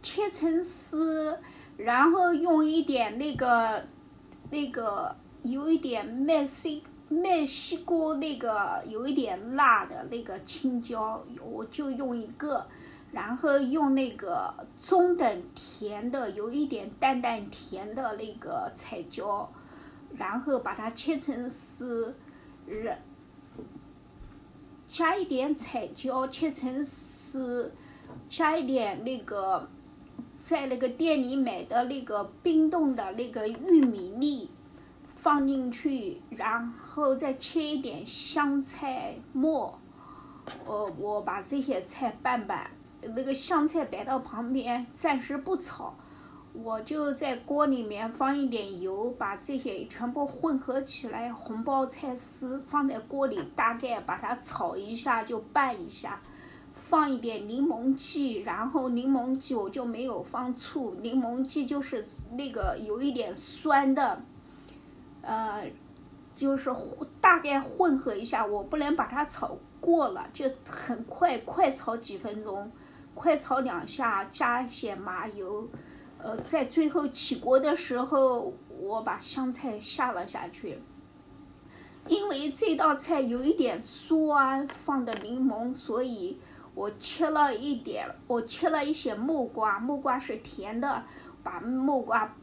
切成丝，然后用一点那个那个有一点麦西麦西锅那个有一点辣的那个青椒，我就用一个，然后用那个中等甜的有一点淡淡甜的那个彩椒，然后把它切成丝，然加一点彩椒切成丝。加一点那个，在那个店里买的那个冰冻的那个玉米粒放进去，然后再切一点香菜末。呃，我把这些菜拌拌，那个香菜摆到旁边，暂时不炒。我就在锅里面放一点油，把这些全部混合起来，红包菜丝放在锅里，大概把它炒一下就拌一下。放一点柠檬剂，然后柠檬剂我就没有放醋，柠檬剂就是那个有一点酸的，呃，就是大概混合一下，我不能把它炒过了，就很快快炒几分钟，快炒两下，加一些麻油，呃，在最后起锅的时候，我把香菜下了下去，因为这道菜有一点酸，放的柠檬，所以。我切了一点，我切了一些木瓜，木瓜是甜的，把木瓜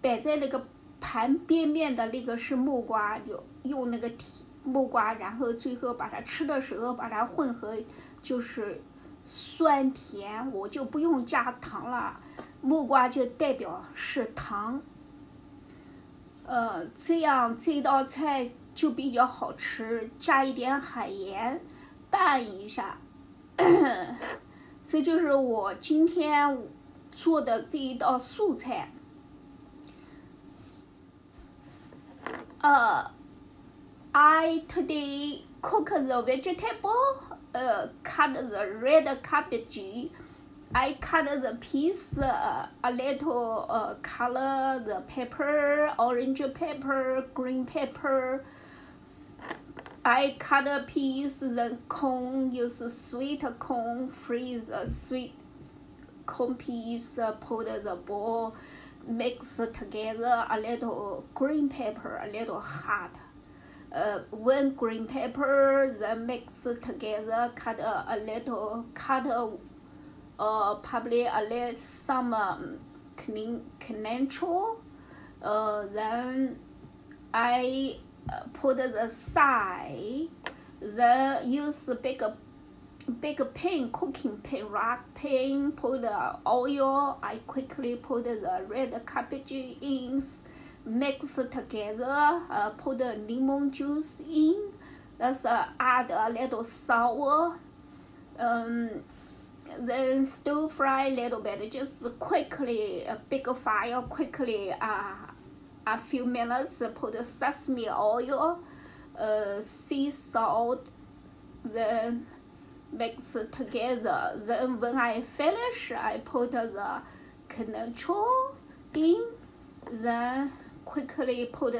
摆在那个盘边面的那个是木瓜，就用那个甜木瓜，然后最后把它吃的时候把它混合，就是酸甜，我就不用加糖了，木瓜就代表是糖，呃，这样这道菜就比较好吃，加一点海盐拌一下。这就是我今天做的这一道素菜。呃，I today cook the vegetable. Uh, cut the red cabbage. I cut the piece uh, a little uh, color the pepper, orange pepper, green pepper. I cut a piece, the corn, use a sweet corn, freeze a sweet corn piece, put the ball, mix together a little green pepper, a little hot. Uh, one green pepper, then mix together, cut a, a little, cut a, uh, probably a little some um, cilantro. Uh, then I put the side, then use big big pan, cooking pan, rock pan, put the oil. I quickly put the red cabbage in, mix together, uh, put the lemon juice in. That's uh, add a little sour. Um, then stir fry a little bit, just quickly, a big fire, quickly uh, a few minutes, put the sesame oil, uh, sea salt, then mix together. Then when I finish, I put the cilantro in, then quickly put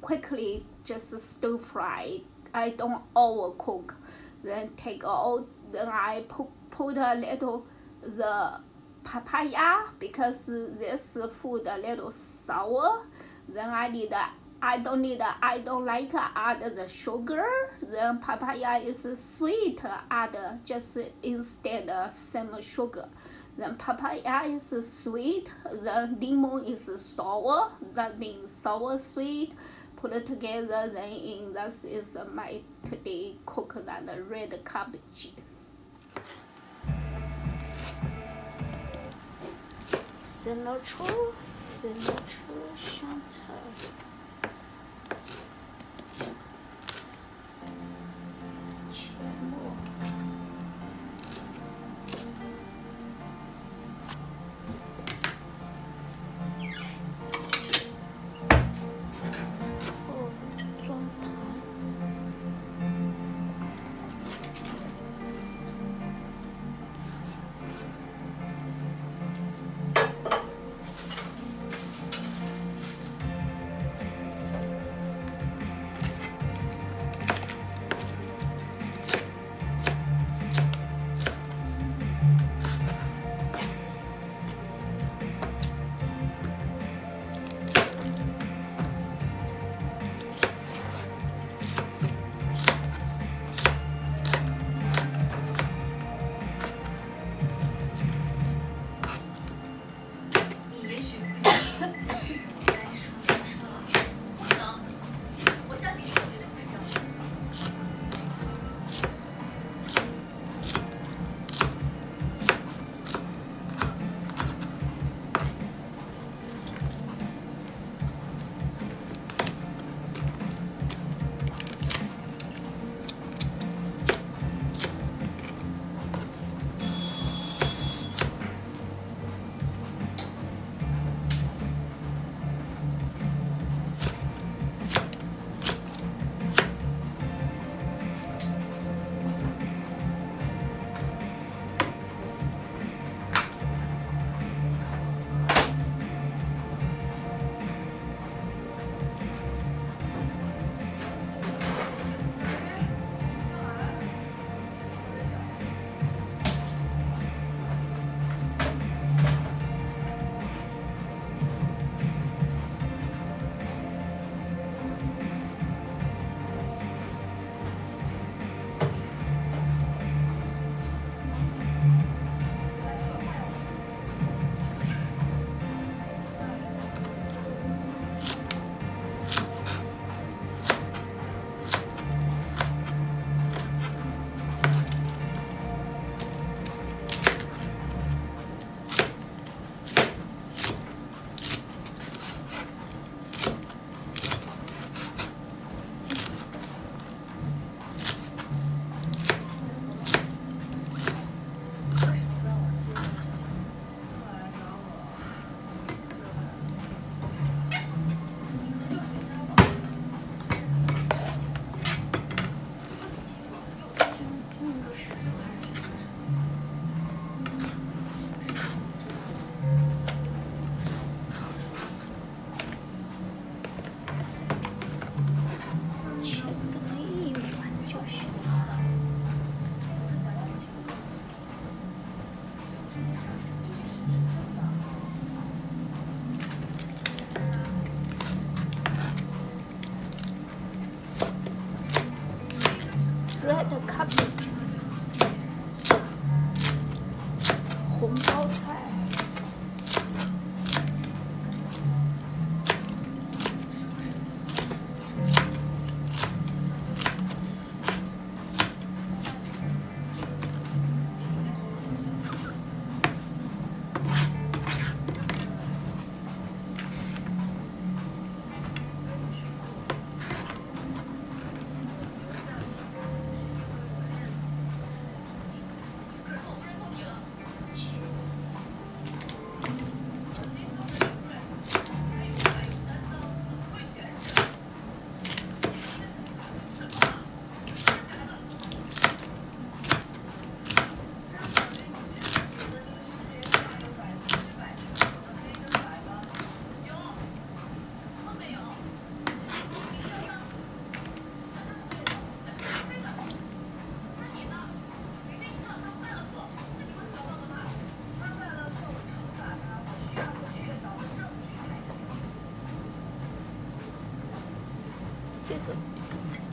quickly just stir fry. I don't overcook. Then take out. Then I put put a little the papaya because this food a little sour. Then I need I don't need I don't like add the sugar. Then papaya is sweet. Add just instead some sugar. Then papaya is sweet. The lemon is sour. That means sour sweet. Put it together. Then in this is my today coconut red cabbage. Sinatra, Sinatra Chantal.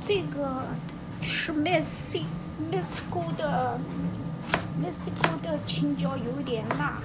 这个是 mist，miss god，miss god，青椒有点辣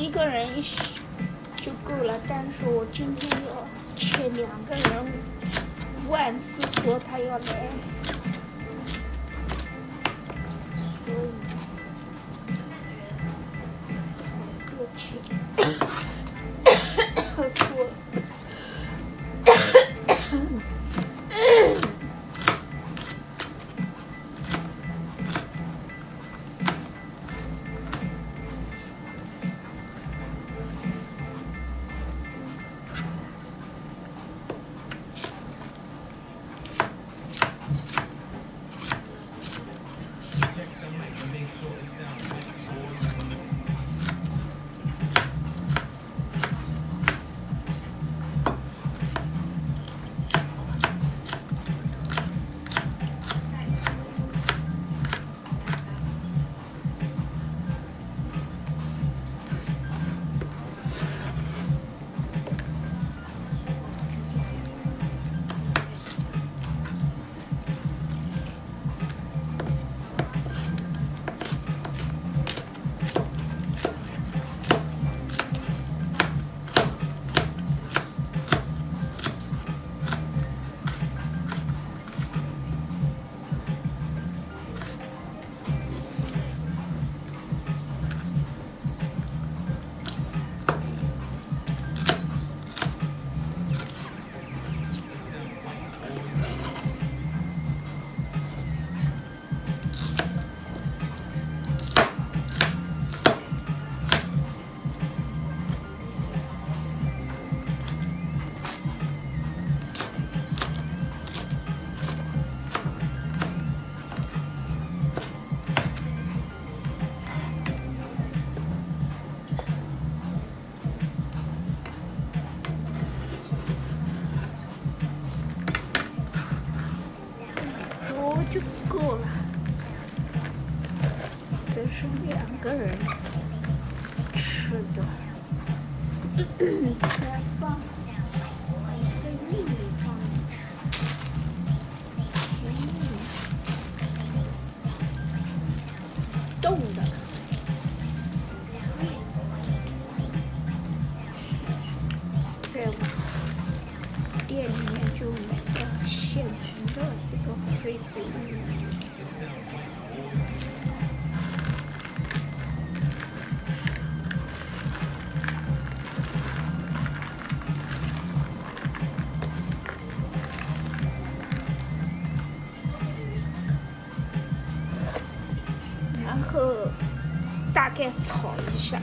一个人一就够了。但是我今天要请两个人，万斯说他要来，在店里面就买个现成的这个 freezing。然后大概炒一下，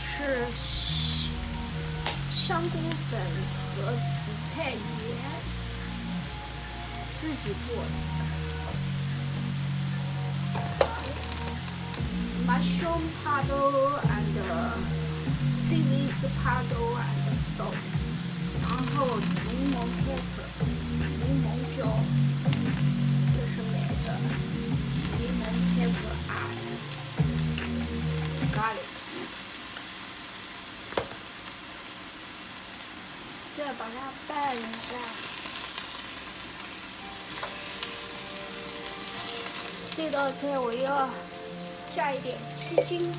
是香菇粉和紫菜盐自己做的。Mushroom powder and seaweed powder and salt，然后柠檬 pepper，柠檬椒，这是买的，柠檬 pepper 把它拌一下。这道菜我要加一点鸡精。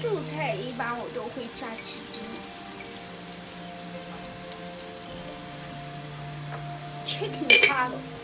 素菜一般我都会加鸡精。Chicken powder。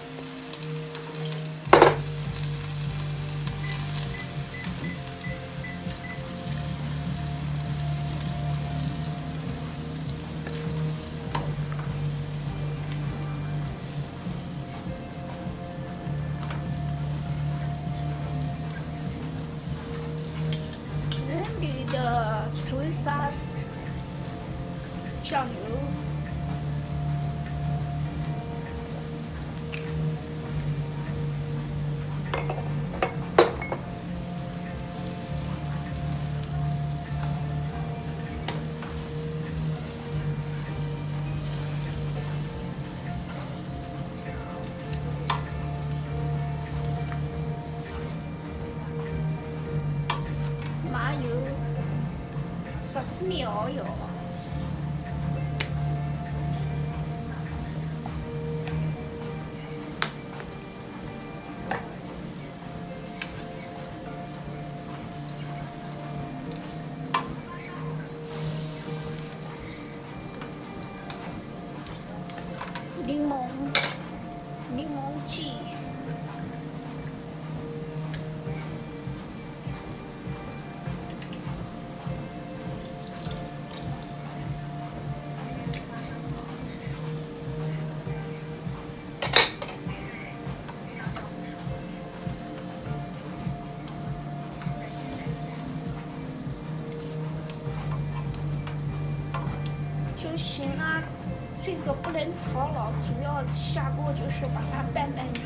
炒老，主要下锅就是把它拌拌猪。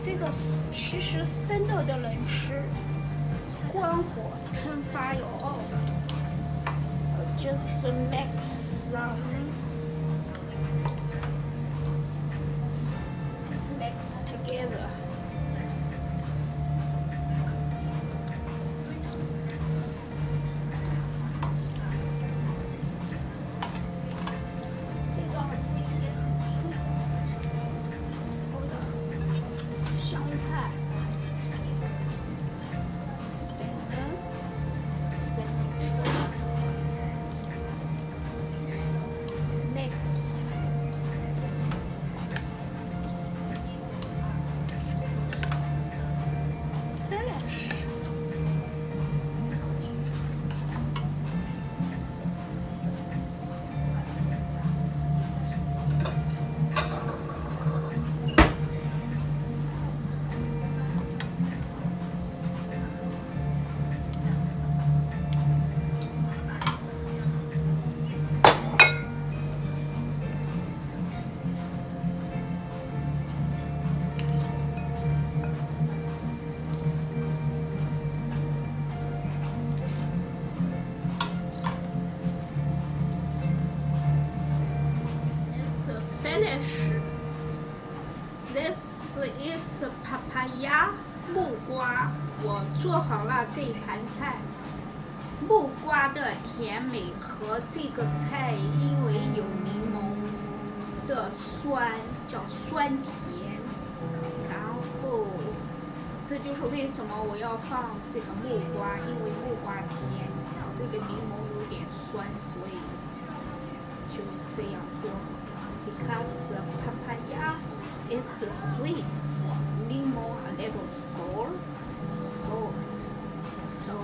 这个是其实生的都能吃，关火喷发油就是 mix 啊 It's finish. This is papaya 木瓜。我做好了这一盘菜，木瓜的甜美和这个菜因为有柠檬的酸，叫酸甜，然后这就是为什么我要放这个木瓜，因为木瓜甜，这个柠檬有点酸，所以就这样做好。Because papaya is sweet, lemon a little sour, so so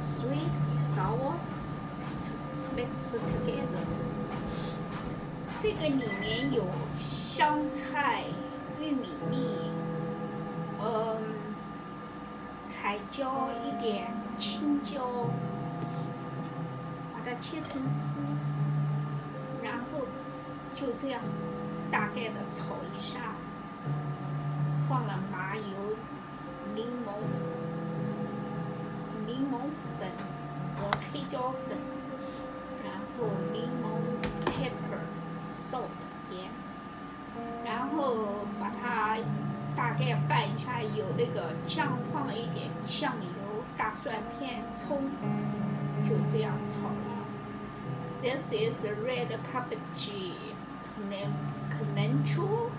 sweet, sour, mix together. 这个里面有香菜、玉米粒，嗯，彩椒一点，青椒，把它切成丝，就这样大概的炒一下，放了麻油、柠檬、柠檬粉和黑椒粉，然后柠檬 pepper salt 盐，然后把它大概拌一下，有那个酱放了一点酱油、大蒜片、葱，就这样炒了。This is red cabbage, cilantro,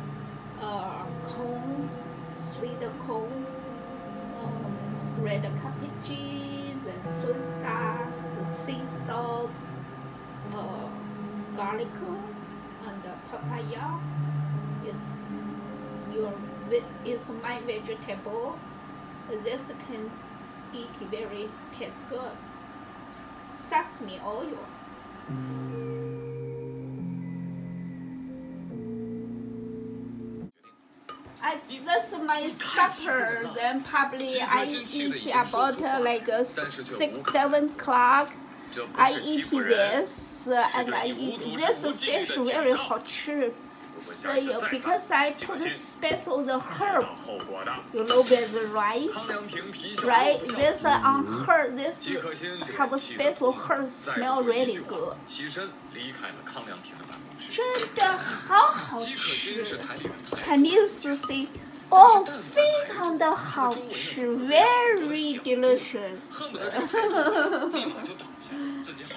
uh, corn, sweet corn, um, red cabbages and soy sauce, sea salt, uh, garlic, and papaya. Is your is my vegetable. This can eat very taste good. Sesame oil. I that's my supper. Then probably I eat about uh, like uh, six, seven o'clock. I eat this uh, and I eat this fish very 好吃。So because I put special the 是 herb, 有后果的。 you know with the 康 rice, 良平皮小 right? 肉不 This 小 uh, on herb, this 吉克辛 have a 气得 special 不 herb 再 smell 不说一 really 句话 good. 起身离开了康良平的办公室。真的好好吉克辛是吃。台里的台 Chinese say，哦，非常的好吃，very delicious。